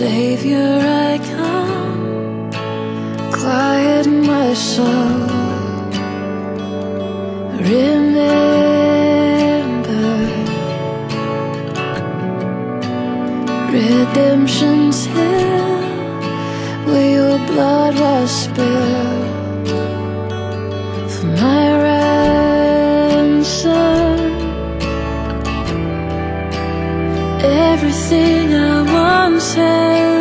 Savior, I come, quiet my soul. Remember, redemption's hill, where your blood was spilled for my ransom. Everything I 线